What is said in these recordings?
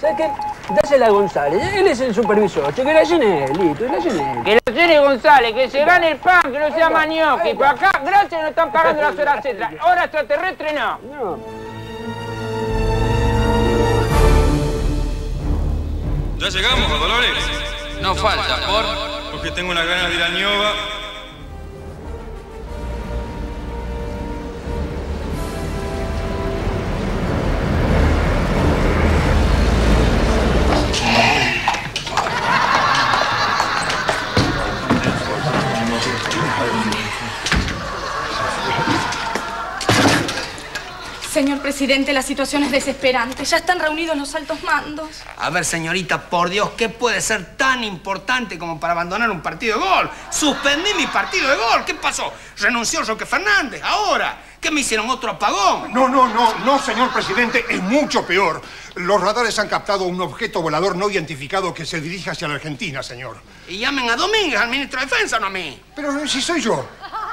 ¿Sabes qué? Dásela a González. Él es el supervisor. Che, que la llene, listo, la llene. Que lo tiene González, que se gane el pan, que no sea manioki. Por acá, gracias, no están pagando las horas extras. Hora extraterrestre, no. No. ¿Ya llegamos Dolores? No falta, por... Porque tengo una ganas de ir a Ñoba. Señor presidente, la situación es desesperante. Ya están reunidos los altos mandos. A ver, señorita, por Dios, ¿qué puede ser tan importante como para abandonar un partido de gol? Suspendí mi partido de gol. ¿Qué pasó? Renunció Roque Fernández. Ahora, ¿qué me hicieron otro apagón? No, no, no, no, señor presidente, es mucho peor. Los radares han captado un objeto volador no identificado que se dirige hacia la Argentina, señor. Y llamen a Domínguez, al ministro de Defensa, no a mí. Pero si soy yo.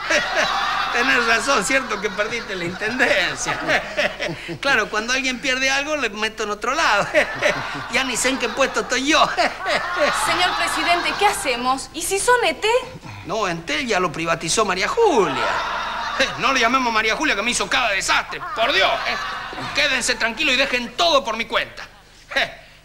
Tenés razón, cierto que perdiste la intendencia. claro, cuando alguien pierde algo, le meto en otro lado. ya ni sé en qué puesto estoy yo. Señor presidente, ¿qué hacemos? ¿Y si son ET? no, Entel ya lo privatizó María Julia. No le llamemos María Julia que me hizo cada desastre, por Dios. Quédense tranquilos y dejen todo por mi cuenta.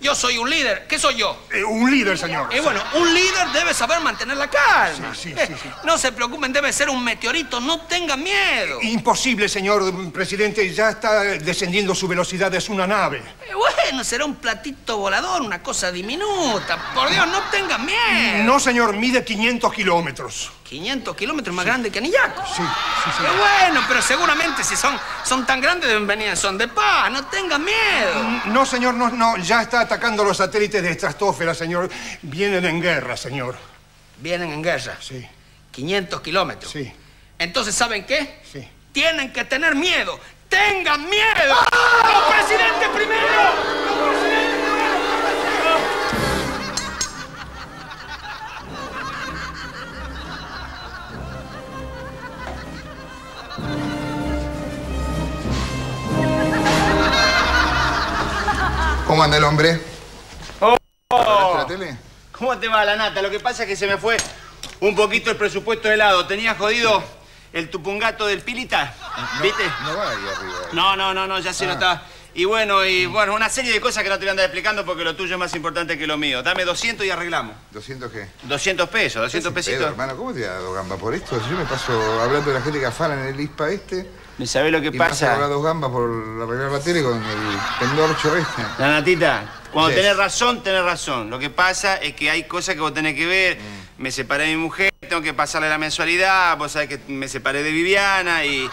Yo soy un líder. ¿Qué soy yo? Eh, un líder, señor. Y bueno, un líder debe saber mantener la calma. Sí, sí, sí, sí. No se preocupen, debe ser un meteorito, no tengan miedo. Imposible, señor presidente. Ya está descendiendo su velocidad, es una nave. Eh, Bueno, será un platito volador, una cosa diminuta. Por Dios, no tengan miedo. No, señor, mide 500 kilómetros. 500 kilómetros más grande que Anillaco. Sí, sí, Pero señor. bueno, pero seguramente si son, son tan grandes deben venir en son de paz. No tengan miedo. No, señor, no, no. Ya está atacando los satélites de estratosfera, señor. Vienen en guerra, señor. Vienen en guerra. Sí, 500 kilómetros. sí, Entonces, ¿saben qué? sí. Tienen que tener miedo. ¡Tengan miedo! ¡Los presidentes primero! ¡Los presidentes ¿Cómo anda el hombre? Oh. ¿Paraste la tele? ¿Cómo te va la nata? Lo que pasa es que se me fue un poquito el presupuesto de lado. Tenía jodido el tupungato del pilita, ¿viste? No va ahí arriba. No, no, no, no, ya se Ah. lo está. Y bueno, y bueno, una serie de cosas que no te voy a andar explicando porque lo tuyo es más importante que lo mío. Dame 200 y arreglamos. ¿200 qué? 200 pesos, 200 Sin pedo, pesitos. hermano, ¿cómo te da dos gambas por esto? Si yo me paso hablando de la gente que afana en el ISPA este. ¿Y sabés lo que y me pasa? dos gambas por la tele con el pendorcho este. La natita, cuando Sí. tenés razón, tenés razón. Lo que pasa es que hay cosas que vos tenés que ver. Mm. Me separé de mi mujer, tengo que pasarle la mensualidad, vos sabés que me separé de Viviana y,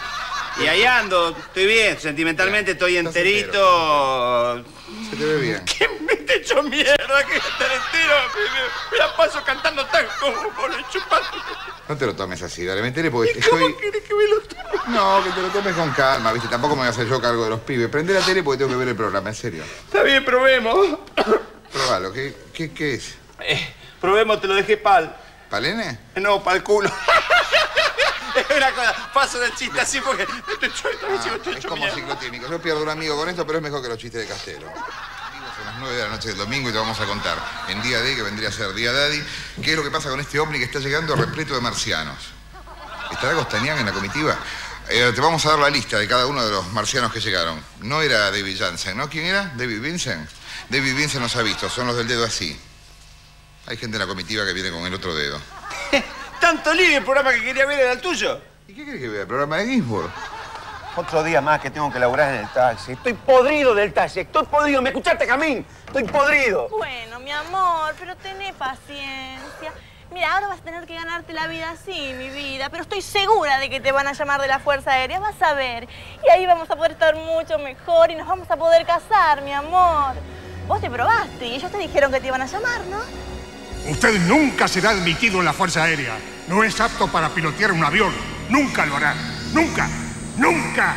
y ahí ando. Estoy bien, sentimentalmente estoy enterito. Se te ve bien. ¿Qué me te hecho mierda que estar entero? Me, me- la paso cantando tango, por el chupando. No te lo tomes así, dale, me enteré porque ¿Y cómo estoy... querés que me lo tome? No, que te lo tomes con calma, ¿viste? Tampoco me voy a hacer yo cargo de los pibes. Prende la tele porque tengo que ver el programa, en serio. Está bien, probemos. Probalo, ¿qué, qué, qué es? Eh, probemos, te lo dejé pal. ¿Palene? No, pa'l culo. es una cosa, paso del chiste así porque Ah, es como ciclotímico. Yo pierdo un amigo con esto, pero es mejor que los chistes de Castelo. Vivimos a las 9 de la noche del domingo y te vamos a contar en Día D, que vendría a ser Día Daddy, qué es lo que pasa con este ovni que está llegando repleto de marcianos. ¿Estará Costañán en la comitiva? Eh, te vamos a dar la lista de cada uno de los marcianos que llegaron. No era David Jansen, ¿no? ¿Quién era? ¿David Vincent? David Vincent nos ha visto, son los del dedo así. Hay gente en la comitiva que viene con el otro dedo. Tanto libre el programa que quería ver era el tuyo. ¿Y qué crees que vea? ¿El programa de Ginsburg? Otro día más que tengo que laburar en el taxi. Estoy podrido del talle, estoy podrido. ¿Me escuchaste, Camín? Estoy podrido. Bueno, mi amor, pero tené paciencia. Mira, ahora vas a tener que ganarte la vida así, mi vida, pero estoy segura de que te van a llamar de la Fuerza Aérea, vas a ver. Y ahí vamos a poder estar mucho mejor y nos vamos a poder casar, mi amor. Vos te probaste y ellos te dijeron que te iban a llamar, ¿no? Usted nunca será admitido en la Fuerza Aérea. No es apto para pilotear un avión. Nunca lo hará. Nunca. Nunca.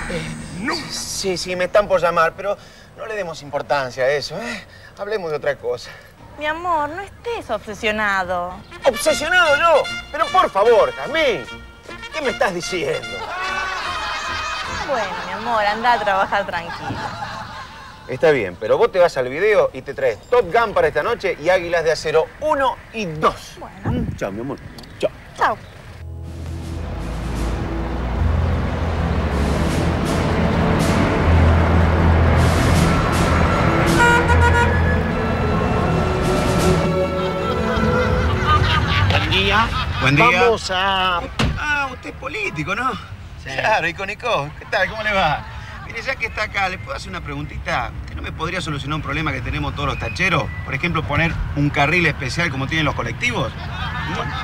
Nunca. Sí, sí, me están por llamar, pero no le demos importancia a eso, ¿eh? Hablemos de otra cosa. Mi amor, no estés obsesionado. Obsesionado yo, pero por favor, Jamín, ¿qué me estás diciendo? Bueno, mi amor, anda a trabajar tranquilo. Está bien, pero vos te vas al video y te traes Top Gun para esta noche y Águilas de Acero 1 y 2. Bueno. Chao, mi amor. Chao. Chao. Buen día. Buen día. Vamos a... Ah, usted es político, ¿no? Claro, icónico. ¿Qué tal? ¿Cómo le va? Mire, ya que está acá, ¿le puedo hacer una preguntita? ¿Que no me podría solucionar un problema que tenemos todos los tacheros? Por ejemplo, poner un carril especial como tienen los colectivos.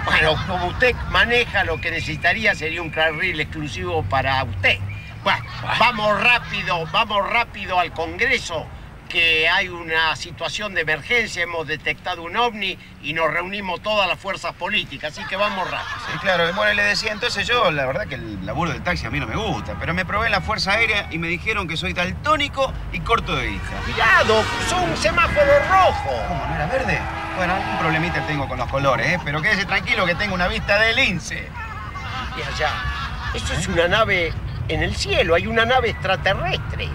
Bueno, como usted maneja, lo que necesitaría sería un carril exclusivo para usted. Bueno, vamos rápido, vamos rápido al Congreso, que hay una situación de emergencia, hemos detectado un ovni y nos reunimos todas las fuerzas políticas, así que vamos rápido. Sí, claro. Bueno, le decía, entonces yo, la verdad que el laburo del taxi a mí no me gusta, pero me probé en la Fuerza Aérea y me dijeron que soy daltónico y corto de vista. Cuidado, cruzó un semáforo rojo. ¿Cómo, no era verde? Bueno, algún problemita tengo con los colores, ¿eh? Pero quédese tranquilo que tengo una vista de lince. Y allá, eso es una nave en el cielo, hay una nave extraterrestre.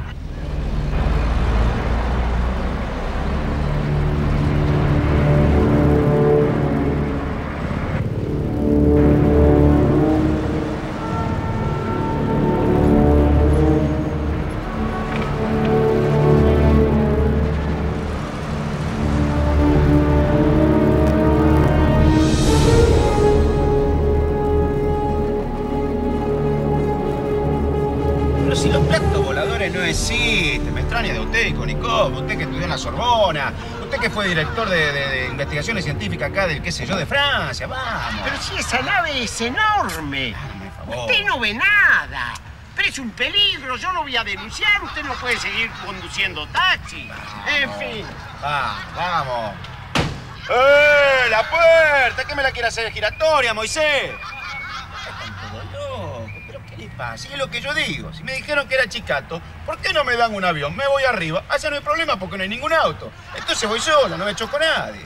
Fue director de, de- de investigaciones científicas acá del, qué sé yo, de Francia, vamos. Pero si esa nave es enorme. favor. Usted no ve nada. Pero es un peligro, yo lo voy a denunciar. Usted no puede seguir conduciendo taxi. En fin. Va, vamos. ¡Eh! ¡La puerta! ¿Qué me la quiere hacer giratoria, Moisés? Están todos locos. ¿Pero qué les pasa? Es lo que yo digo. Si me dijeron que era chicato, ¿por qué no me dan un avión? Me voy arriba. Allá no hay problema porque no hay ningún auto. Entonces voy sola, no me choco a nadie.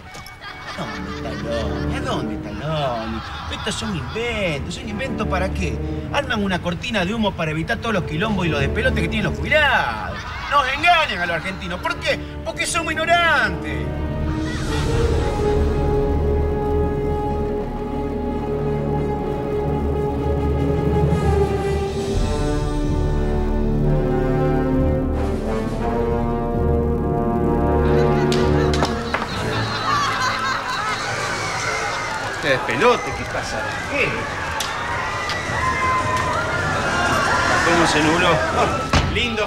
¿A dónde está Loni? ¿A dónde está Loni? Estos son inventos. ¿Son inventos para qué? Arman una cortina de humo para evitar todos los quilombos y los despelotes que tienen los jubilados. Nos engañan a los argentinos. ¿Por qué? Porque somos ignorantes.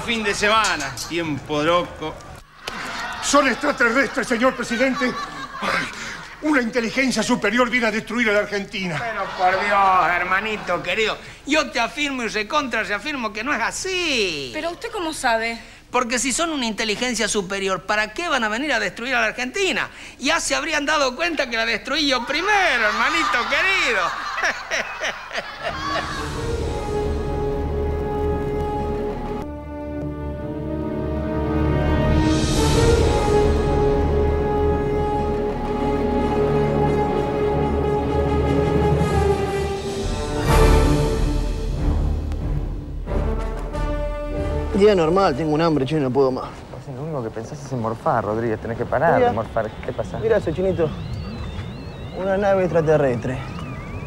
Fin de semana. Tiempo loco. Son extraterrestres, señor presidente. Ay, una inteligencia superior viene a destruir a la Argentina. Pero por Dios, hermanito querido, yo te afirmo y recontra reafirmo que no es así. Pero usted cómo sabe. Porque si son una inteligencia superior, ¿para qué van a venir a destruir a la Argentina? Ya se habrían dado cuenta que la destruí yo primero, hermanito querido. Día normal, tengo un hambre, che, no puedo más. Lo único que pensás es en morfar, Rodríguez. Tenés que parar Mira. de morfar. ¿Qué pasa? Mira eso, chinito. Una nave extraterrestre.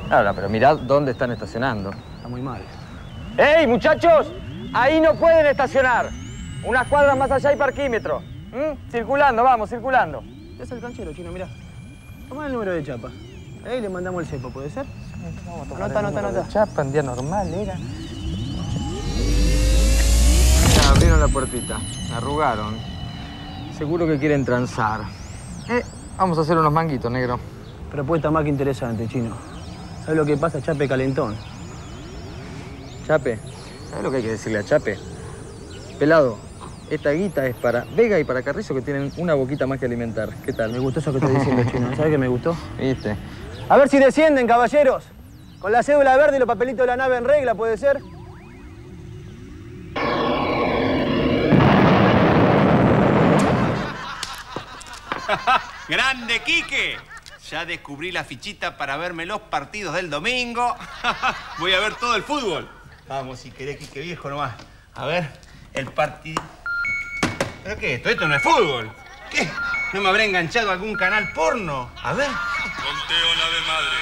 Claro, pero mirá dónde están estacionando. Está muy mal. ¡Ey, muchachos! Ahí no pueden estacionar. Unas cuadras más allá hay parquímetro. ¿Mm? Circulando, vamos, circulando. Es el canchero, chino, mirá. Toma el número de chapa. Ahí le mandamos el cepo, ¿puede ser? Anota, anota, anota. Chapa, en día normal, era. Abrieron la puertita. Arrugaron. Seguro que quieren transar. Eh, vamos a hacer unos manguitos, negro. Propuesta más que interesante, chino. ¿Sabes lo que pasa, Chape Calentón? Chape, ¿sabes lo que hay que decirle a Chape? Pelado, esta guita es para Vega y para Carrizo que tienen una boquita más que alimentar. ¿Qué tal? Me gustó eso que estás diciendo, chino. ¿Sabes qué me gustó? ¿Viste? A ver si descienden, caballeros. Con la cédula verde y los papelitos de la nave en regla, ¿puede ser? ¡Grande, Quique! Ya descubrí la fichita para verme los partidos del domingo. Voy a ver todo el fútbol. Vamos, si querés, Quique viejo nomás. A ver, el partido. ¿Pero qué? Esto, esto no es fútbol. ¿Qué? ¿No me habrá enganchado a algún canal porno? A ver. Conteo nave madre.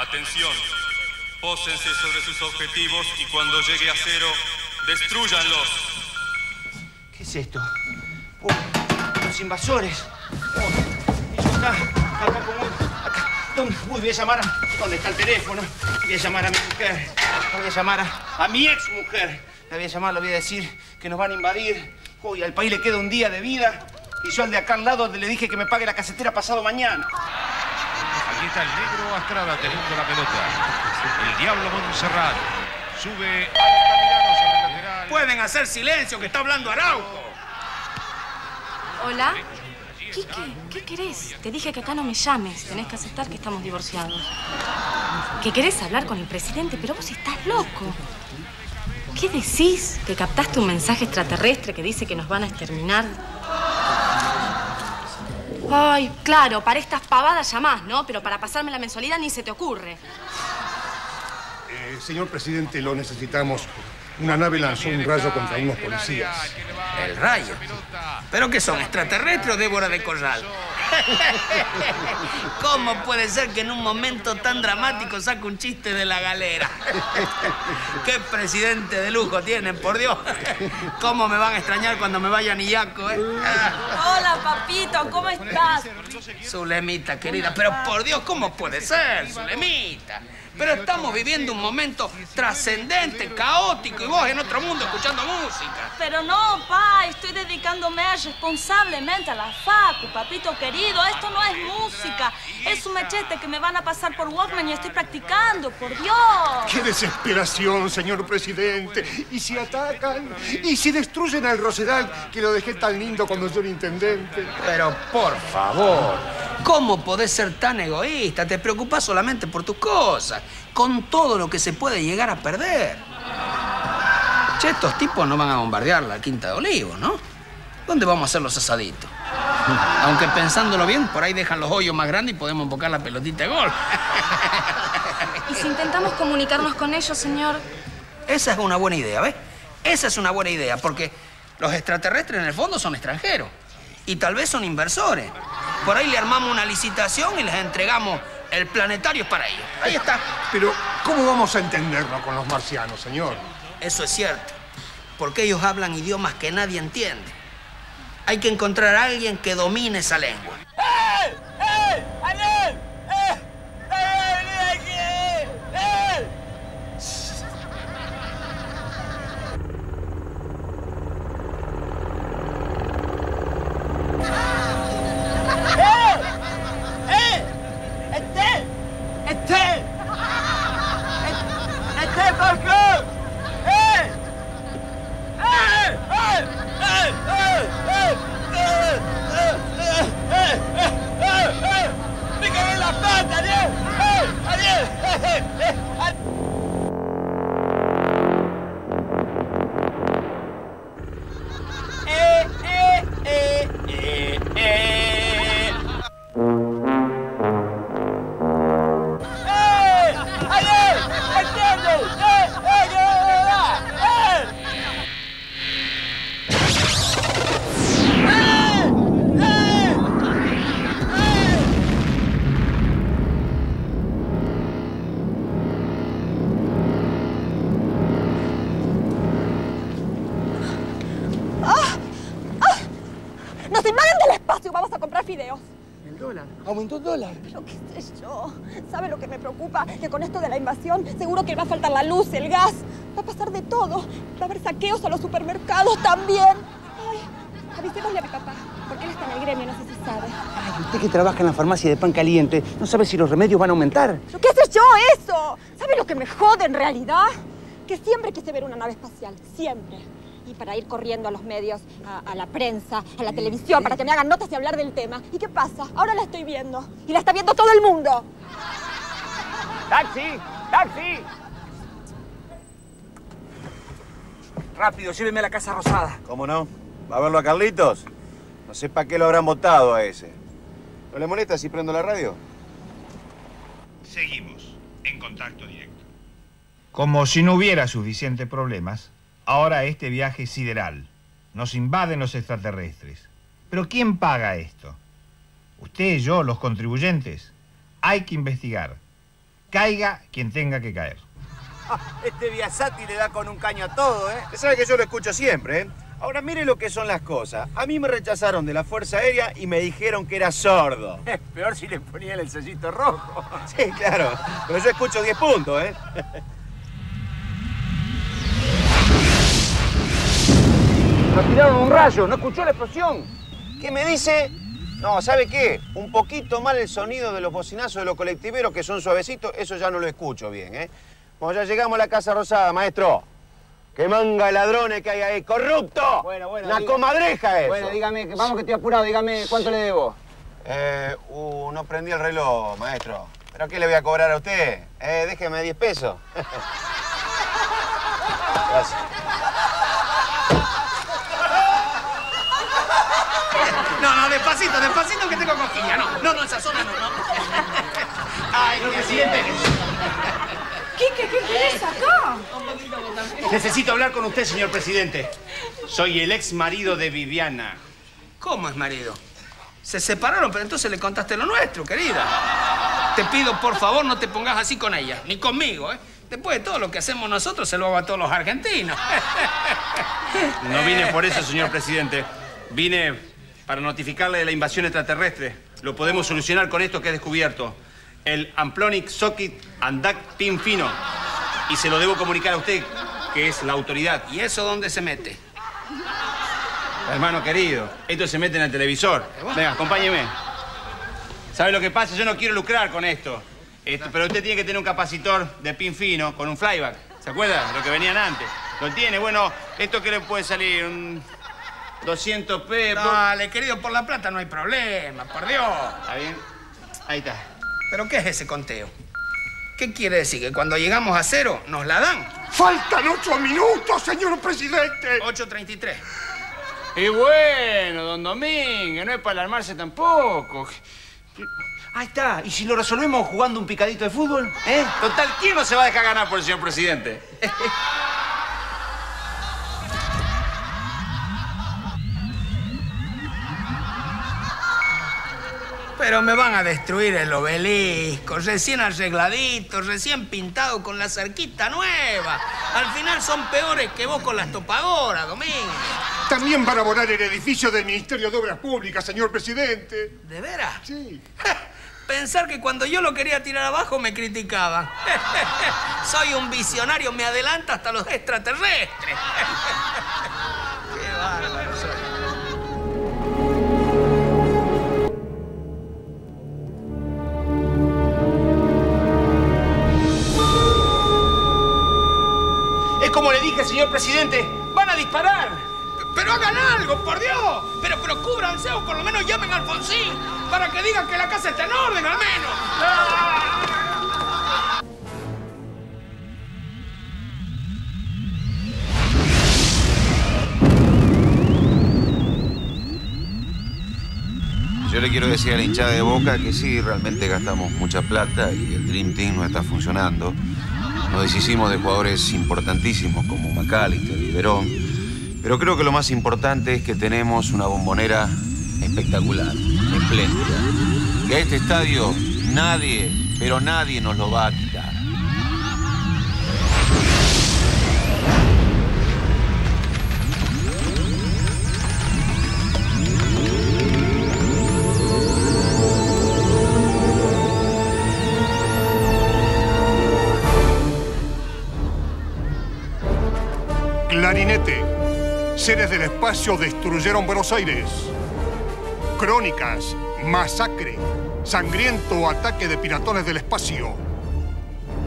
Atención. Pósense sobre sus objetivos y cuando llegue a cero, destruyanlos. ¿Qué es esto? Oh, los invasores. Oh, y yo acá, acá como... Acá. ¿Dónde? Uy, voy a llamar a... ¿Dónde está el teléfono? Voy a llamar a mi mujer. Voy a llamar a, a mi ex mujer. La voy a llamar, le voy a decir que nos van a invadir. Uy, al país le queda un día de vida. Y yo al de acá al lado le dije que me pague la casetera pasado mañana. Aquí está el negro Astrada teniendo la pelota. El Diablo Montserrat. Sube Altamirano sobre el lateral. Pueden hacer silencio, que está hablando Araujo. Hola. Quique, ¿qué querés? Te dije que acá no me llames. Tenés que aceptar que estamos divorciados. Que querés hablar con el presidente, pero vos estás loco. ¿Qué decís? ¿Que captaste un mensaje extraterrestre que dice que nos van a exterminar? Ay, claro, para estas pavadas llamás, ¿no? Pero para pasarme la mensualidad ni se te ocurre. Eh, señor presidente, lo necesitamos. Una nave lanzó un rayo contra unos policías. El rayo. ¿Pero qué son, extraterrestres o Débora de Corral? ¿Cómo puede ser que en un momento tan dramático saque un chiste de la galera? ¿Qué presidente de lujo tienen, por Dios? ¿Cómo me van a extrañar cuando me vaya a Nillaco, eh? Hola, papito, ¿cómo estás? Zulemita, querida, pero por Dios, ¿cómo puede ser, Zulemita? Pero estamos viviendo un momento trascendente, caótico, y vos en otro mundo escuchando música. Pero no, pa, estoy dedicándome responsablemente a la facu, papito querido. Esto no es música, es un machete que me van a pasar por Walkman y estoy practicando, por Dios. ¡Qué desesperación, señor presidente! ¿Y si atacan? ¿Y si destruyen al Rosedal, que lo dejé tan lindo cuando yo era intendente? Pero por favor, ¿cómo podés ser tan egoísta? Te preocupás solamente por tus cosas, con todo lo que se puede llegar a perder. Che, estos tipos no van a bombardear la Quinta de Olivos, ¿no? ¿Dónde vamos a hacer los asaditos? Aunque pensándolo bien, por ahí dejan los hoyos más grandes y podemos embocar la pelotita de gol. ¿Y si intentamos comunicarnos con ellos, señor? Esa es una buena idea, ¿ves? Esa es una buena idea, porque los extraterrestres en el fondo son extranjeros. Y tal vez son inversores. Por ahí le armamos una licitación y les entregamos el planetario para ellos. Ahí está. Pero, ¿cómo vamos a entenderlo con los marcianos, señor? Eso es cierto. Porque ellos hablan idiomas que nadie entiende. Hay que encontrar a alguien que domine esa lengua. ¡Eh! Esto de la invasión seguro que va a faltar la luz, el gas. Va a pasar de todo. Va a haber saqueos a los supermercados también. Ay, avisémosle a mi papá. Porque él está en el gremio, no sé si sabe. Ay, usted que trabaja en la farmacia de pan caliente, ¿no sabe si los remedios van a aumentar? ¿Pero qué sé yo eso? ¿Sabe lo que me jode en realidad? Que siempre quise ver una nave espacial. Siempre. Y para ir corriendo a los medios, a, a la prensa, a la televisión, para que me hagan notas y hablar del tema. ¿Y qué pasa? Ahora la estoy viendo. Y la está viendo todo el mundo. ¡Taxi! ¡Taxi! Rápido, lléveme a la Casa Rosada. ¿Cómo no? ¿Va a verlo a Carlitos? No sé para qué lo habrán votado a ese. ¿No le molesta si prendo la radio? Seguimos en contacto directo. Como si no hubiera suficientes problemas, ahora este viaje sideral. nos invaden los extraterrestres. Pero ¿quién paga esto? Usted, yo, los contribuyentes. Hay que investigar. Caiga quien tenga que caer. Este Biasati le da con un caño a todo, ¿eh? Usted sabe que yo lo escucho siempre, ¿eh? Ahora mire lo que son las cosas. A mí me rechazaron de la Fuerza Aérea y me dijeron que era sordo. Peor si le ponían el sellito rojo. Sí, claro. Pero yo escucho 10 puntos, ¿eh? Nos tiraron un rayo, ¿no escuchó la explosión? ¿Qué me dice? No, ¿sabe qué? Un poquito mal el sonido de los bocinazos de los colectiveros que son suavecitos, eso ya no lo escucho bien, ¿eh? Bueno, ya llegamos a la Casa Rosada, maestro. ¡Qué manga de ladrones que hay ahí! ¡Corrupto! Bueno, bueno. ¡Una comadreja eso! Bueno, dígame, vamos que estoy apurado, dígame cuánto le debo. Eh, uh, no prendí el reloj, maestro. ¿Pero qué le voy a cobrar a usted? Eh, déjeme 10 pesos. Gracias. No, no, despacito, despacito que tengo cosquilla. No, no, no, esa zona no, no. Ay, señor presidente. ¿Qué, qué, qué querés acá? Necesito hablar con usted, señor presidente. Soy el ex marido de Viviana. ¿Cómo es marido? Se separaron, pero entonces le contaste lo nuestro, querida. Te pido, por favor, no te pongas así con ella, ni conmigo, ¿eh? Después de todo lo que hacemos nosotros, se lo hago a todos los argentinos. No vine por eso, señor presidente. Vine para notificarle de la invasión extraterrestre. Lo podemos solucionar con esto que he descubierto. El Amplonic Socket Andac Pin Fino. Y se lo debo comunicar a usted, que es la autoridad. ¿Y eso dónde se mete? Hermano querido, esto se mete en el televisor. Venga, acompáñeme. ¿Sabe lo que pasa? Yo no quiero lucrar con esto. Esto- pero usted tiene que tener un capacitor de pin fino con un flyback. ¿Se acuerda? Lo que venían antes. Lo tiene. Bueno, ¿esto qué le puede salir? Un 200 p. por- Dale, querido, por la plata no hay problema, por Dios. ¿Está bien? Ahí está. ¿Pero qué es ese conteo? ¿Qué quiere decir? ¿Que cuando llegamos a cero nos la dan? ¡Faltan ocho minutos, señor presidente! 8.33. Y bueno, don Domingo, no es para alarmarse tampoco. Ahí está. ¿Y si lo resolvemos jugando un picadito de fútbol? ¿Eh? Total, ¿quién no se va a dejar ganar por el señor presidente? Pero me van a destruir el obelisco, recién arregladito, recién pintado con la cerquita nueva. Al final son peores que vos con las topadoras, Domingo. También van a volar el edificio del Ministerio de Obras Públicas, señor presidente. ¿De veras? Sí. Pensar que cuando yo lo quería tirar abajo me criticaban. Soy un visionario, me adelanta hasta los extraterrestres. Qué bárbaro soy. Señor presidente, van a disparar. Pero hagan algo, por Dios. Pero, pero cúbranse o por lo menos llamen a Alfonsín para que digan que la casa está en orden, al menos. Yo le quiero decir a la hinchada de Boca que sí, realmente gastamos mucha plata y el Dream Team no está funcionando. Nos deshicimos de jugadores importantísimos como McAllister y Verón. Pero creo que lo más importante es que tenemos una bombonera espectacular, espléndida. Que a este estadio nadie, pero nadie nos lo va a. Seres del espacio destruyeron Buenos Aires. Crónicas. Masacre. Sangriento ataque de piratones del espacio.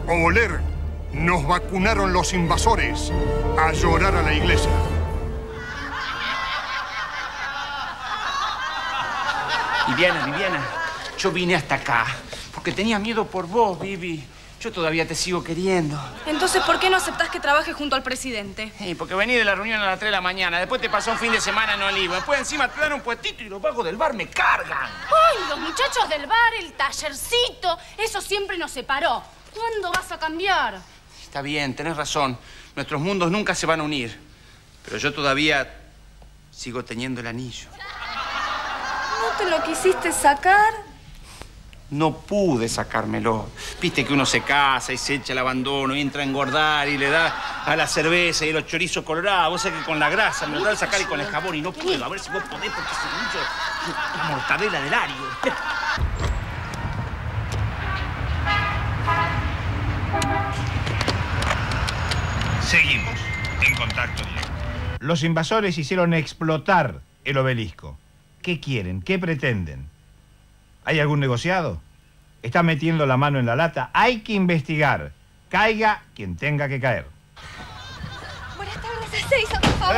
Oler. Nos vacunaron los invasores. A llorar a la iglesia. Viviana, Viviana, yo vine hasta acá porque tenía miedo por vos, Vivi. Yo todavía te sigo queriendo. Entonces, ¿por qué no aceptás que trabaje junto al presidente? Sí, porque vení de la reunión a las 3 de la mañana, después te pasó un fin de semana en Olivo, después encima te dan un puestito y los vagos del bar me cargan. ¡Ay, los muchachos del bar, el tallercito! Eso siempre nos separó. ¿Cuándo vas a cambiar? Está bien, tenés razón. Nuestros mundos nunca se van a unir. Pero yo todavía sigo teniendo el anillo. ¿No te lo quisiste sacar? No pude sacármelo. Viste que uno se casa y se echa el abandono y entra a engordar y le da a la cerveza y los chorizos colorados. Vos sabés que con la grasa me lo sacar y con el jabón y no puedo. A ver si vos podés porque anillo es la mortadela del ario. Seguimos en contacto directo. Los invasores hicieron explotar el obelisco. ¿Qué quieren? ¿Qué pretenden? ¿Hay algún negociado? ¿Está metiendo la mano en la lata? Hay que investigar. Caiga quien tenga que caer. Buenas tardes, Seiza, por favor.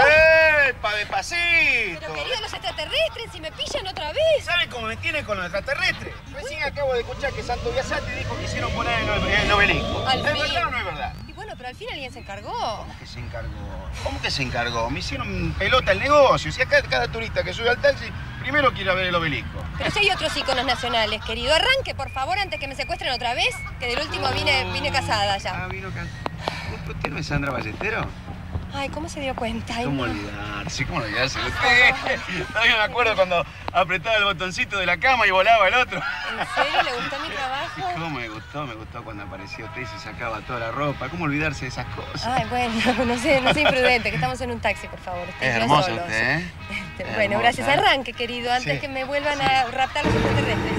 ¡Epa, despacito! Pero querido, los extraterrestres, si me pillan otra vez. ¿Sabe cómo me tiene con los extraterrestres? Recién acabo de escuchar que Santo Biasati dijo que hicieron poner el. Al ¿Es verdad o no es verdad? Y bueno, pero al fin alguien se encargó. ¿Cómo que se encargó? ¿Cómo que se encargó? Me hicieron pelota el negocio. Si acá cada turista que sube al taxi, primero quiere ver el obelisco. Pero si hay otros iconos nacionales, querido. Arranque, por favor, antes que me secuestren otra vez, que del último vine, vine casada ya. Ah, vino casada. ¿Usted no es Sandra Ballestero? Ay, ¿cómo se dio cuenta? Ay, ¿Cómo no. olvidarse? ¿Cómo olvidarse de usted? Todavía me acuerdo cuando apretaba el botoncito de la cama y volaba el otro. ¿En serio le gustó mi trabajo? ¿Cómo me gustó? Me gustó cuando apareció usted y se sacaba toda la ropa. ¿Cómo olvidarse de esas cosas? Ay, bueno, no sé, no sé imprudente, que estamos en un taxi, por favor. Es hermoso usted, ¿eh? Este, Es Bueno, hermosa, gracias. ¿eh? Arranque, querido, antes Sí. que me vuelvan a raptar los extraterrestres.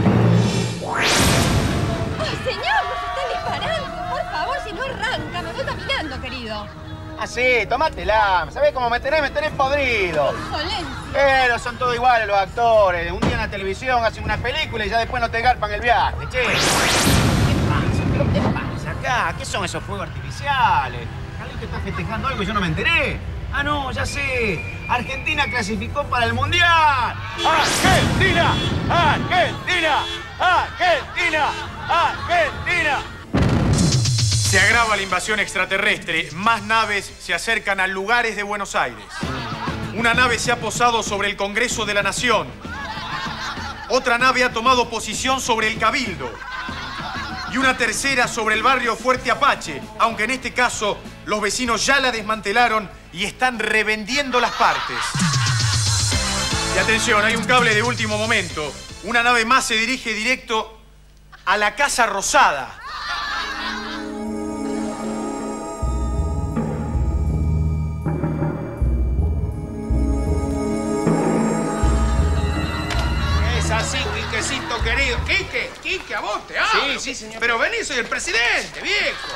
¡Ay, señor! ¡Nos están disparando! Por favor, si no arranca, me voy caminando, querido. Ah, sí, tomátela. ¿Sabés cómo me tenés? Me tenés podrido. Pero son todos iguales los actores. Un día en la televisión hacen una película y ya después no te garpan el viaje, che. ¿Qué pasa? ¿Pero qué pasa acá? ¿Qué son esos fuegos artificiales? ¿Alguien que está festejando algo y yo no me enteré? Ah, no, ya sé. Argentina clasificó para el Mundial. ¡Argentina! ¡Argentina! ¡Argentina! ¡Argentina! Se agrava la invasión extraterrestre. Más naves se acercan a lugares de Buenos Aires. Una nave se ha posado sobre el Congreso de la Nación. Otra nave ha tomado posición sobre el Cabildo. Y una tercera sobre el barrio Fuerte Apache, aunque en este caso los vecinos ya la desmantelaron y están revendiendo las partes. Y atención, hay un cable de último momento. Una nave más se dirige directo a la Casa Rosada. Querido. Quique, Quique, a vos te hablo. Sí, sí, señor. Pero vení, soy el presidente, viejo.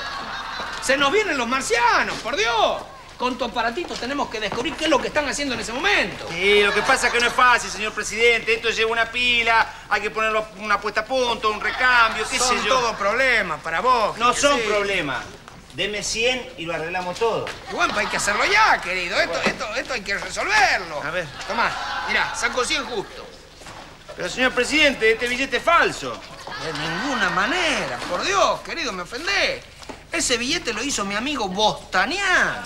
Se nos vienen los marcianos, por Dios. Con tu aparatito tenemos que descubrir qué es lo que están haciendo en ese momento. Sí, lo que pasa es que no es fácil, señor presidente. Esto lleva una pila, hay que ponerlo una puesta a punto, un recambio, qué Son sé yo. todos problemas para vos. No son sí. problemas. Deme 100 y lo arreglamos todo. Y bueno, pues hay que hacerlo ya, querido. Esto, esto, esto hay que resolverlo. A ver. Tomá, mirá, saco 100 justo. Pero, señor presidente, este billete es falso. De ninguna manera, por Dios, querido, me ofendés. Ese billete lo hizo mi amigo Bostanián.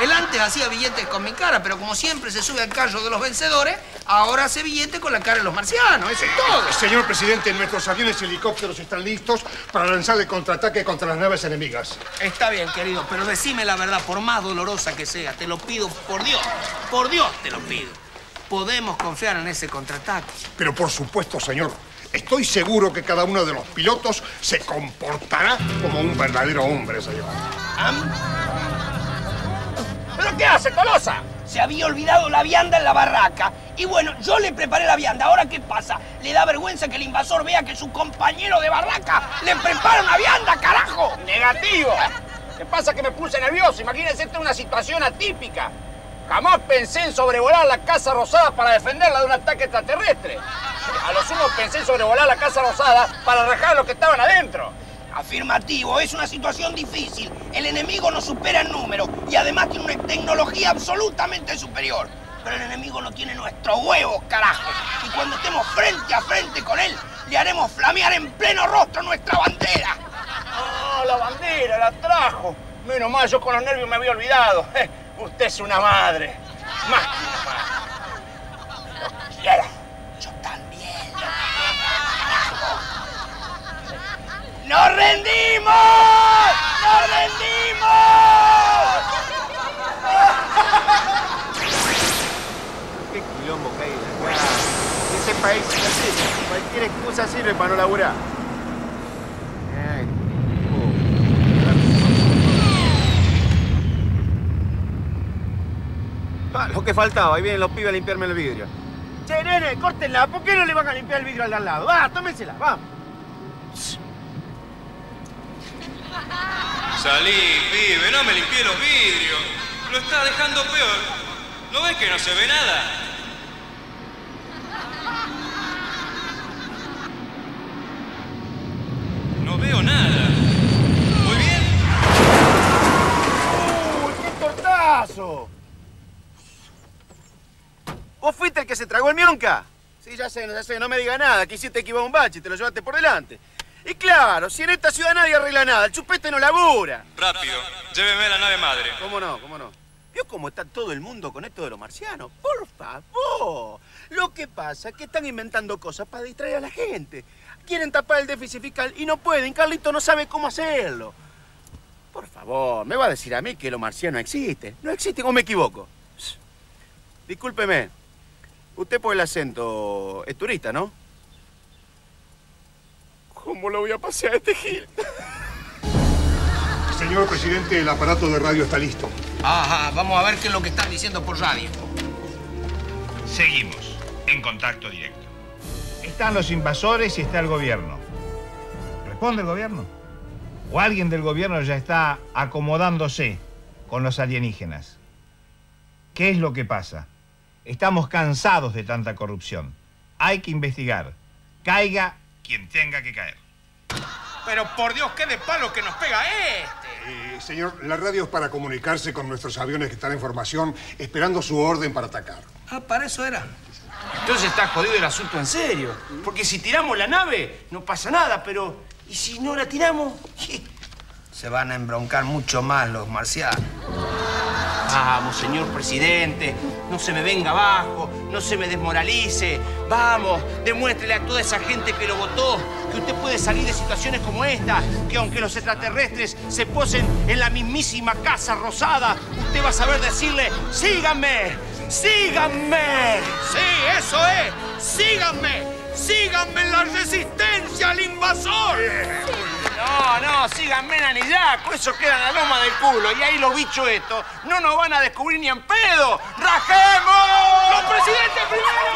Él antes hacía billetes con mi cara, pero como siempre se sube al carro de los vencedores, ahora hace billetes con la cara de los marcianos. Eso es todo. Señor presidente, nuestros aviones y helicópteros están listos para lanzar el contraataque contra las naves enemigas. Está bien, querido, pero decime la verdad, por más dolorosa que sea, te lo pido por Dios. Por Dios te lo pido. Podemos confiar en ese contraataque. Pero por supuesto, señor, estoy seguro que cada uno de los pilotos se comportará como un verdadero hombre, señor. ¿Pero qué hace, Colosa? Se había olvidado la vianda en la barraca. Y bueno, yo le preparé la vianda. ¿Ahora qué pasa? ¿Le da vergüenza que el invasor vea que su compañero de barraca le prepara una vianda, carajo? Negativo. ¿Qué pasa que me puse nervioso? Imagínense, esta es una situación atípica. Jamás pensé en sobrevolar la Casa Rosada para defenderla de un ataque extraterrestre. A lo sumo pensé en sobrevolar la Casa Rosada para rajar a los que estaban adentro. Afirmativo, es una situación difícil. El enemigo nos supera en número y además tiene una tecnología absolutamente superior. Pero el enemigo no tiene nuestros huevos, carajo. Y cuando estemos frente a frente con él, le haremos flamear en pleno rostro nuestra bandera. ¡Ah, la bandera, la trajo! Menos mal, yo con los nervios me había olvidado. Usted es una madre. Más que una madre. Lo quiero. ¡Nos rendimos! ¡Nos rendimos! país es así. Cualquier excusa sirve para no laburar. Ah, lo que faltaba, ahí vienen los pibes a limpiarme el vidrio. Che, nene, córtenla, ¿por qué no le van a limpiar el vidrio al de al lado? Va, tómensela, vamos. Salí, pibe, no me limpié los vidrios. Lo está dejando peor. ¿No ves que no se ve nada? No veo nada. Muy bien. ¡Uy, qué tortazo! ¿Vos fuiste el que se tragó el mionca? Sí, ya sé, ya sé, no me diga nada. Que hiciste que iba a un bache y te lo llevaste por delante. Y claro, si en esta ciudad nadie arregla nada, el chupete no labura. Rápido, lléveme a la nave madre. ¿Cómo no? ¿Cómo no? ¿Vio cómo está todo el mundo con esto de los marcianos? Por favor. Lo que pasa es que están inventando cosas para distraer a la gente. Quieren tapar el déficit fiscal y no pueden. Carlito no sabe cómo hacerlo. Por favor, ¿me va a decir a mí que los marcianos existen? ¿No existen o me equivoco? Discúlpeme. Usted por el acento es turista, ¿no? ¿Cómo lo voy a pasear a este gil? Señor presidente, el aparato de radio está listo. Ajá, vamos a ver qué es lo que están diciendo por radio. Seguimos en contacto directo. Están los invasores y está el gobierno. ¿Responde el gobierno? ¿O alguien del gobierno ya está acomodándose con los alienígenas? ¿Qué es lo que pasa? Estamos cansados de tanta corrupción. Hay que investigar. Caiga quien tenga que caer. Pero por Dios, qué de palo que nos pega este. Eh, señor, la radio es para comunicarse con nuestros aviones que están en formación, esperando su orden para atacar. Ah, para eso era. Entonces está jodido el asunto en serio. Porque si tiramos la nave, no pasa nada, pero. ¿Y si no la tiramos? Se van a embroncar mucho más los marcianos. Vamos, señor presidente, no se me venga abajo, no se me desmoralice. Vamos, demuéstrele a toda esa gente que lo votó que usted puede salir de situaciones como esta, que aunque los extraterrestres se posen en la mismísima casa rosada, usted va a saber decirle, síganme, síganme. Sí, eso es, síganme, síganme en la resistencia al invasor. No, no, síganme en Anillaco, eso queda en la loma del culo. Y ahí los bichos estos no nos van a descubrir ni en pedo. ¡Rajemos! ¡Los presidentes primero!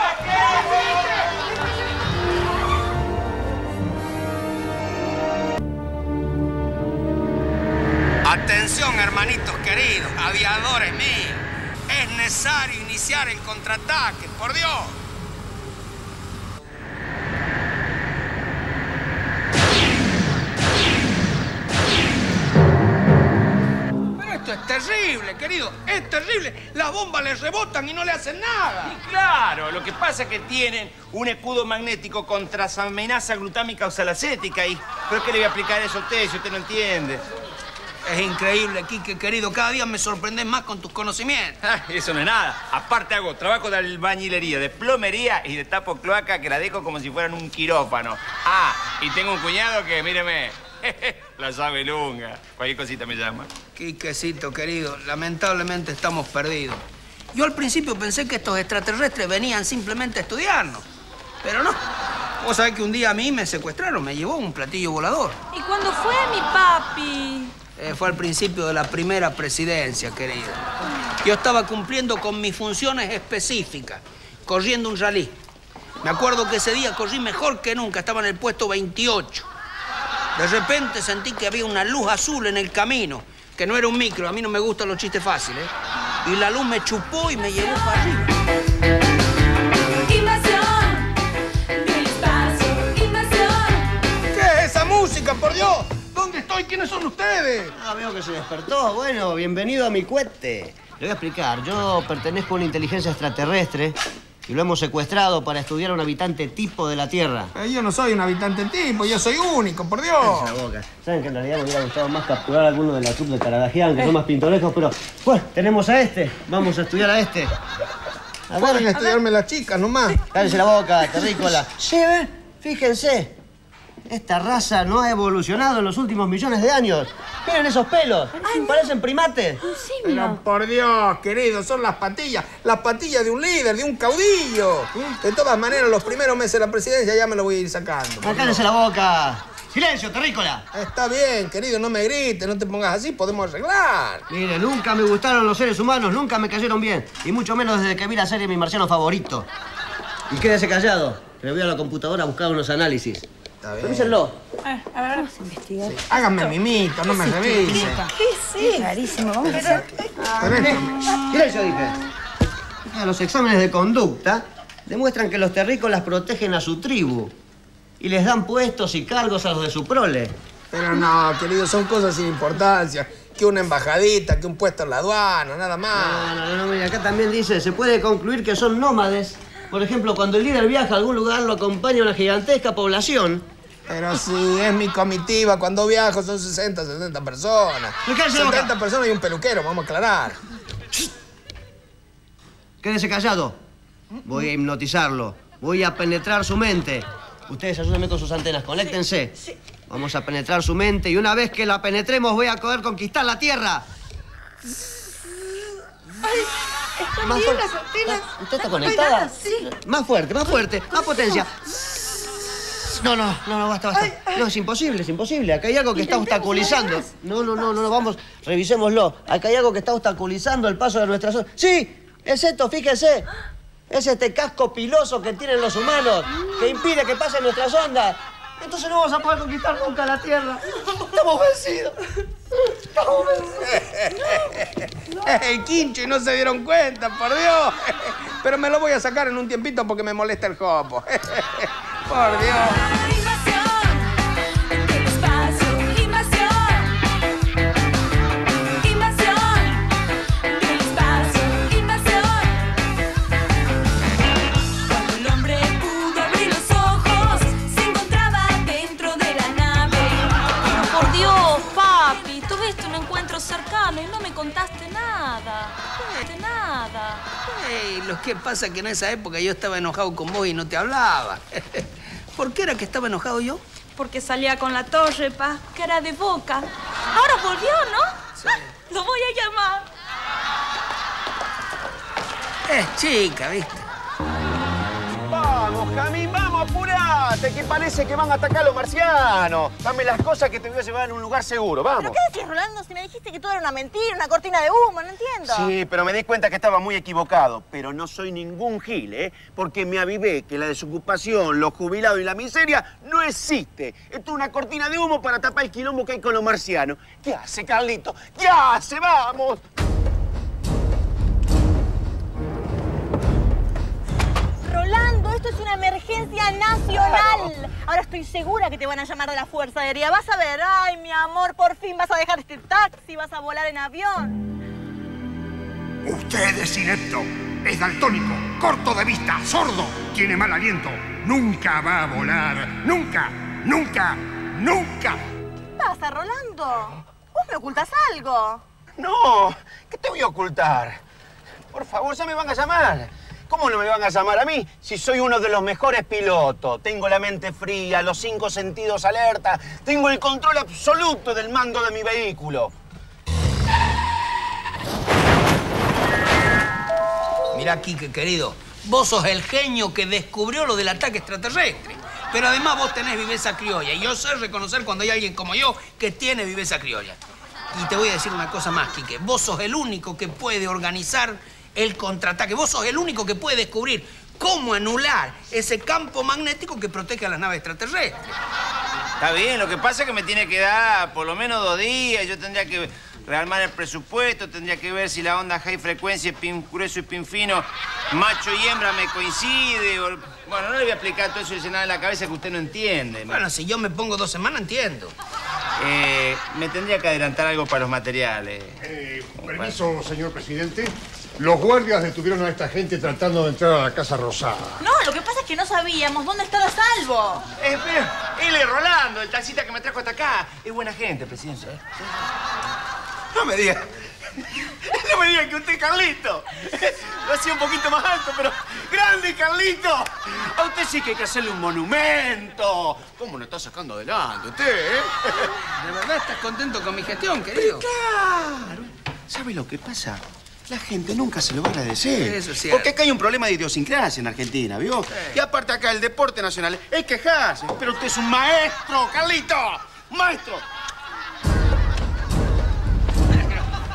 Atención, hermanitos queridos, aviadores míos. Es necesario iniciar el contraataque, por Dios. Esto es terrible, querido, es terrible. Las bombas les rebotan y no le hacen nada. Y claro, lo que pasa es que tienen un escudo magnético contra esa amenaza glutámica oxalacética y... ¿Pero qué le voy a aplicar eso a usted si usted no entiende? Es increíble, Quique, querido. Cada día me sorprendes más con tus conocimientos. Ah, Eso no es nada. Aparte hago trabajo de albañilería, de plomería y de tapo cloaca que la dejo como si fueran un quirófano. Ah, y tengo un cuñado que, míreme, la sabe lunga. Cualquier cosita me llama. Quiquecito, querido, lamentablemente estamos perdidos. Yo al principio pensé que estos extraterrestres venían simplemente a estudiarnos. Pero no. Vos sabés que un día a mí me secuestraron, me llevó un platillo volador. ¿Y cuándo fue mi papi? Eh, fue al principio de la primera presidencia, querida. Yo estaba cumpliendo con mis funciones específicas, corriendo un rally. Me acuerdo que ese día corrí mejor que nunca, estaba en el puesto 28. De repente sentí que había una luz azul en el camino, que no era un micro, a mí no me gustan los chistes fáciles. Y la luz me chupó y me llevó para arriba. Invasión del espacio, invasión. ¿Qué es esa música, por Dios? ¿Dónde estoy? ¿Quiénes son ustedes? Ah, veo que se despertó. Bueno, bienvenido a mi cohete. Le voy a explicar. Yo pertenezco a una inteligencia extraterrestre y lo hemos secuestrado para estudiar a un habitante tipo de la Tierra. Eh, yo no soy un habitante tipo, yo soy único, por Dios. La boca. Saben que en realidad me hubiera gustado más capturar a alguno de la troupe de Caradagian, que son más pintorescos, pero bueno, tenemos a este. Vamos a estudiar a este. A Pueden estudiarme las chicas nomás. Cállese la boca, terrícola. Sí, ¿ven? Fíjense. Esta raza no ha evolucionado en los últimos millones de años. Miren esos pelos. Parecen primates. Pero por Dios, querido, son las patillas. Las patillas de un líder, de un caudillo. De todas maneras, los primeros meses de la presidencia ya me lo voy a ir sacando. Cállese la boca. Silencio, terrícola. Está bien, querido, no me grites, no te pongas así, podemos arreglar. Mire, nunca me gustaron los seres humanos, nunca me cayeron bien. Y mucho menos desde que vi la serie Mi Marciano Favorito. Y quédese callado, que me voy a la computadora a buscar unos análisis. Está bien. Revísenlo. a ver, vamos a investigar. Háganme mimito, no me revisen. ¿Qué es eso? Rarísimo, vamos a hacer. Silencio, dije. Ah, Los exámenes de conducta demuestran que los terrícolas protegen a su tribu y les dan puestos y cargos a los de su prole. Pero no, querido, son cosas sin importancia. Que una embajadita, que un puesto en la aduana, nada más. No, no, no, mira, acá también dice, se puede concluir que son nómades. Por ejemplo, cuando el líder viaja a algún lugar, lo acompaña una gigantesca población. Pero sí, es mi comitiva. Cuando viajo son 60, 70 personas. Me cállese la boca. 70 personas y un peluquero, vamos a aclarar. Quédese callado. Voy a hipnotizarlo. Voy a penetrar su mente. Ustedes ayúdenme con sus antenas, conéctense. Vamos a penetrar su mente y una vez que la penetremos voy a poder conquistar la Tierra. ¿Están Más bien las antenas? ¿Usted está conectada? Sí. Más fuerte, más fuerte, más potencia. No, no, no, no, basta, basta. No, es imposible, es imposible. Acá hay algo que está obstaculizando. No, no, no, no, no, vamos, revisémoslo. Acá hay algo que está obstaculizando el paso de nuestras ondas. ¡Sí! Es esto, fíjese. Es este casco piloso que tienen los humanos, que impide que pasen nuestras ondas. Entonces no vamos a poder conquistar nunca la Tierra. Estamos vencidos. Quincho y no se dieron cuenta, por Dios. Pero me lo voy a sacar en un tiempito porque me molesta el jopo. Por Dios. Que pasa que en esa época yo estaba enojado con vos y no te hablaba. ¿Por qué era que estaba enojado yo? Porque salía con la torre, pa, que era de boca. Ahora volvió, ¿no? Ah, Lo voy a llamar. Es chica, ¿viste? Vamos, Jamín, vamos, apurate, que parece que van a atacar a los marcianos. Dame las cosas que te voy a llevar en un lugar seguro, ¿Pero vamos. qué decís, Rolando? Si me dijiste que todo era una mentira, una cortina de humo, no entiendo. Sí, pero me di cuenta que estaba muy equivocado. Pero no soy ningún gil, ¿eh? Porque me avivé que la desocupación, los jubilados y la miseria no existe. Esto es una cortina de humo para tapar el quilombo que hay con los marcianos. ¿Qué hace, Carlito? ¿Qué hace? ¡Vamos! Esto es una emergencia nacional. Ahora estoy segura que te van a llamar de la Fuerza Aérea. Vas a ver, ay, mi amor, por fin vas a dejar este taxi, vas a volar en avión. Usted es inepto, es daltónico, corto de vista, sordo, tiene mal aliento. Nunca va a volar. Nunca, nunca, nunca. ¿Qué pasa, Rolando? ¿Vos me ocultas algo? No, ¿qué te voy a ocultar? Por favor, ya me van a llamar. ¿Cómo no me van a llamar a mí si soy uno de los mejores pilotos? Tengo la mente fría, los cinco sentidos alerta, tengo el control absoluto del mando de mi vehículo. Mirá, Quique, querido, vos sos el genio que descubrió lo del ataque extraterrestre. Pero además vos tenés viveza criolla. Y yo sé reconocer cuando hay alguien como yo que tiene viveza criolla. Y te voy a decir una cosa más, Quique. Vos sos el único que puede organizar el contraataque. Vos sos el único que puede descubrir cómo anular ese campo magnético que protege a las naves extraterrestres. Está bien, lo que pasa es que me tiene que dar por lo menos dos días. Yo tendría que rearmar el presupuesto, tendría que ver si la onda high frecuencia, pin grueso y pin fino, macho y hembra me coincide. o- Bueno, no le voy a explicar todo eso y nada en la cabeza que usted no entiende. Bueno, si yo me pongo dos semanas, entiendo. Eh, me tendría que adelantar algo para los materiales. Eh, permiso, señor presidente. Los guardias detuvieron a esta gente tratando de entrar a la Casa Rosada. No, lo que pasa es que no sabíamos dónde estaba Salvo. Eh, pero él es Rolando, el taxista que me trajo hasta acá. Es buena gente, presidente. ¿eh? No me digas. No me digan que usted es Carlito. Lo hacía un poquito más alto, pero grande, Carlito. A usted sí que hay que hacerle un monumento. ¿Cómo lo está sacando adelante usted, eh? ¿De verdad estás contento con mi gestión, querido? Claro. ¿Sabe lo que pasa? La gente nunca se lo va a agradecer. Eso es. Porque acá hay un problema de idiosincrasia en Argentina, ¿vio? Y aparte acá el deporte nacional es quejarse. Pero usted es un maestro, Carlito. Maestro.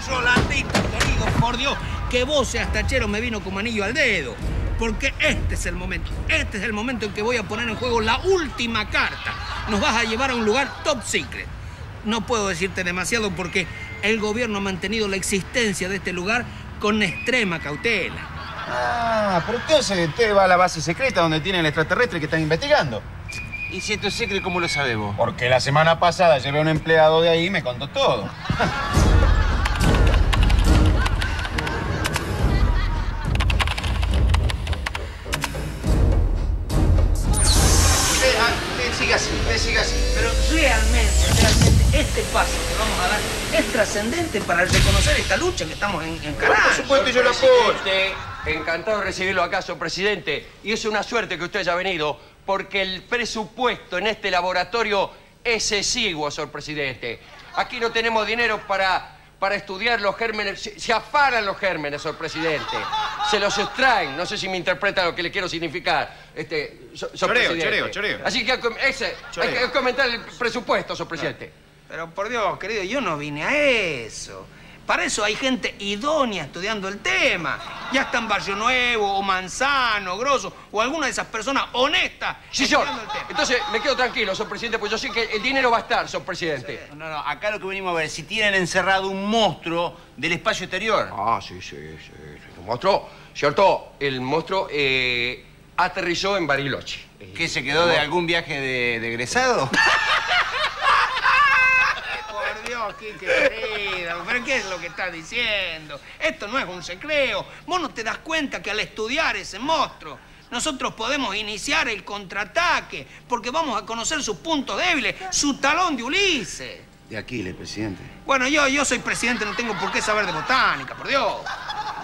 Rolandito, querido, por Dios, que vos seas tachero me vino como anillo al dedo. Porque este es el momento, este es el momento en que voy a poner en juego la última carta. Nos vas a llevar a un lugar top secret. No puedo decirte demasiado porque el gobierno ha mantenido la existencia de este lugar con extrema cautela. Ah, pero entonces usted va a la base secreta donde tienen el extraterrestre que están investigando. ¿Y si esto es secreto, cómo lo sabemos? Porque la semana pasada llevé a un empleado de ahí y me contó todo. este paso que vamos a dar es trascendente para reconocer esta lucha que estamos en, encarando. Por supuesto, yo lo apoyo. Encantado de recibirlo acá, señor presidente. Y es una suerte que usted haya venido, porque el presupuesto en este laboratorio es exiguo, señor presidente. Aquí no tenemos dinero para, para estudiar los gérmenes. Se, se afanan los gérmenes, señor presidente. Se los extraen. No sé si me interpreta lo que le quiero significar. Este, so- señor Choreo, presidente. choreo, choreo. Así que ese, Choreo. hay que comentar el presupuesto, señor presidente. Pero por Dios, querido, yo no vine a eso. Para eso hay gente idónea estudiando el tema. Ya está en Barrio Nuevo, o Manzano, Grosso, o alguna de esas personas honestas Sí, señor. Entonces, me quedo tranquilo, señor presidente, pues yo sé que el dinero va a estar, señor presidente. No, no, acá lo que venimos a ver, si tienen encerrado un monstruo del espacio exterior. Ah, sí, sí, sí. El monstruo, ¿cierto? El monstruo eh, aterrizó en Bariloche. ¿Qué, se quedó de algún viaje de, de egresado? Dios, Quique, querido, ¿pero qué es lo que estás diciendo? Esto no es un secreto. Vos no te das cuenta que al estudiar ese monstruo, nosotros podemos iniciar el contraataque, porque vamos a conocer sus puntos débiles, su talón de Ulises. De Aquiles, presidente. Bueno, yo, yo soy presidente, no tengo por qué saber de botánica, por Dios.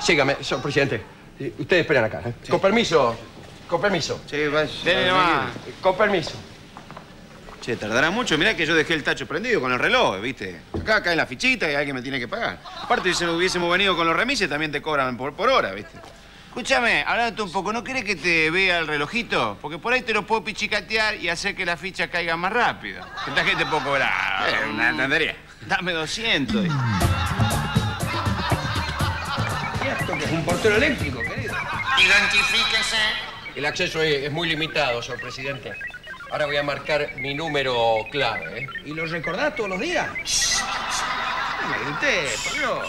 Sígame, señor presidente. Eh, Ustedes esperan acá. ¿eh? Con permiso. Con permiso. Sí, nomás. Con permiso. Che, tardará mucho. Mirá que yo dejé el tacho prendido con el reloj, ¿viste? Acá cae la fichita y alguien me tiene que pagar. Aparte, si hubiésemos venido con los remises, también te cobran por, por hora, ¿viste? Escúchame, hablándote un poco, ¿no querés que te vea el relojito? Porque por ahí te lo puedo pichicatear y hacer que la ficha caiga más rápido. ¿Qué gente te puedo cobrar? Eh, una tontería. Dame 200. y- ¿Y esto que es un portero eléctrico, querido? Identifíquese. El acceso es, es muy limitado, señor presidente. Ahora voy a marcar mi número clave. ¿eh? ¿Y lo recordás todos los días? Me grité, por Dios.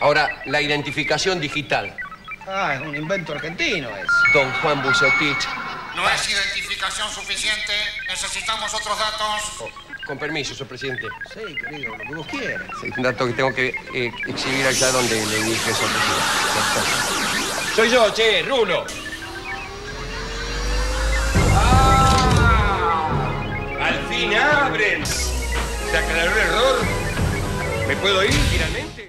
Ahora, la identificación digital. Ah, es un invento argentino eso. Don Juan Bucetich. No es identificación suficiente. Necesitamos otros datos. Con permiso, señor presidente. Sí, querido, lo que vos quieras. Sí, un dato que tengo que eh, exhibir allá donde le dije, señor presidente. Soy yo, che, Rulo. ¡Al fin abren! ¿Se aclaró el error? ¿Me puedo ir finalmente?